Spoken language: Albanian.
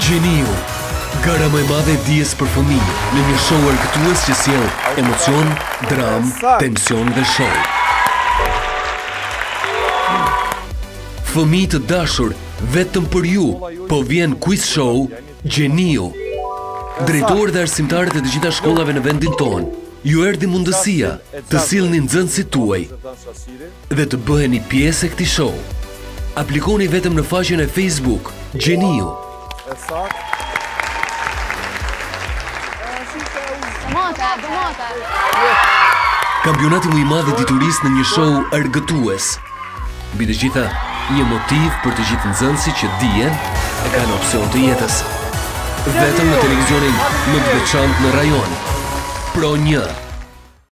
Gjeniu, gara më e madhe e dijes për fëmijë, në një show argëtues që sjell emocion, dramë, tension dhe show. Fëmijë të dashur, vetëm për ju, po vjen quiz show Gjeniu. Drejtorë dhe arsimtarët e të gjitha shkollave në vendin tonë, ju erdhi mundësia të sillni nxënësit tuaj dhe të bëheni pjesë e këtij show. Aplikoni vetëm në faqen e Facebook Gjeniu. E saktë. Mota, do mota. Kampionati më i madh i diturisë në një show argëtues. Mbi të gjitha, një motiv për të gjithë nxënësit që dijen e kanë opsion të jetës. Vetëm në televizionin më të veçantë në rajon. Pro 1.